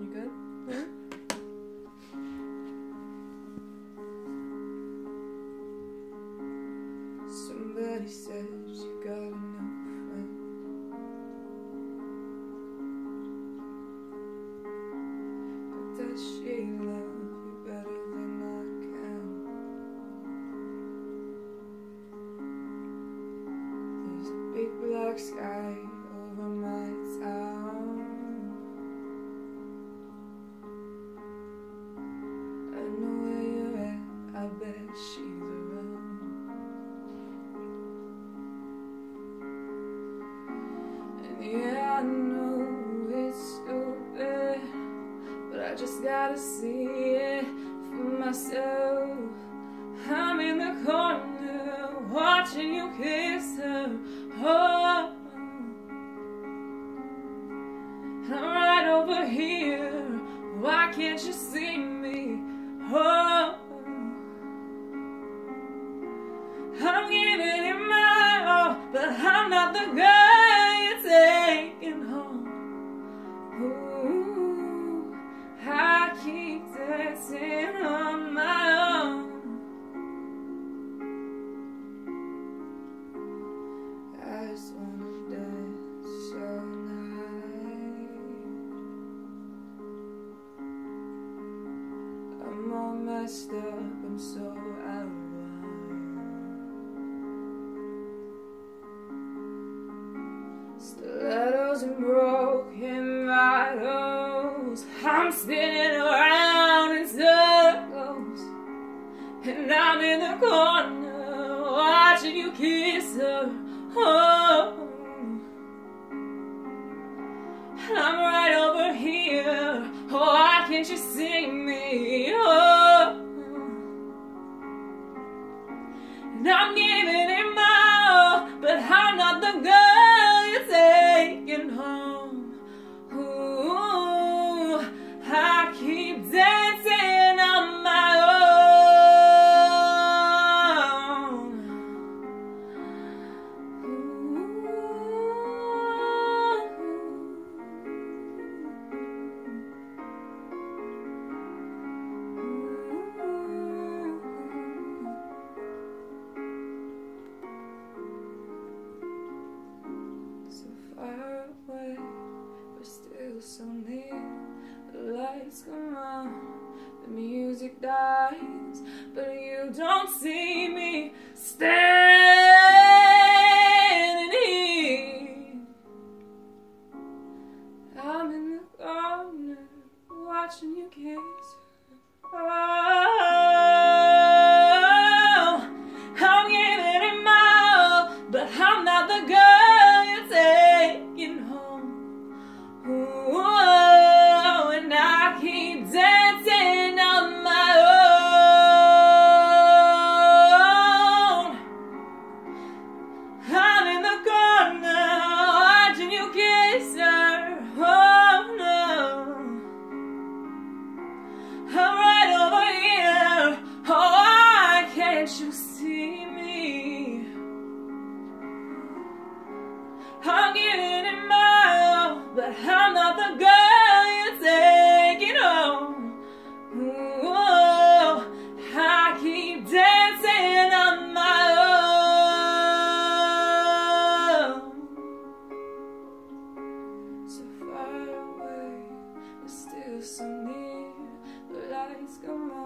You good? Yeah? Somebody says you got a new friend. But does she love you better than I can? There's a big black sky over my town. Yeah, I know it's stupid, but I just gotta see it for myself. I'm in the corner watching you kiss her. Oh, I'm right over here. Why can't you see me? Oh, I'm giving messed up, I'm so out of line. Stilettos and broken bottles. I'm spinning around in circles. And I'm in the corner watching you kiss her. Oh. I'm right over here. Oh, why can't you see me? Oh. And I'm lights come on, the music dies, but you don't see me standing I'm giving it my all, but I'm not the girl you're taking home. Ooh, I keep dancing on my own. So far away, but still so near. The lights come on,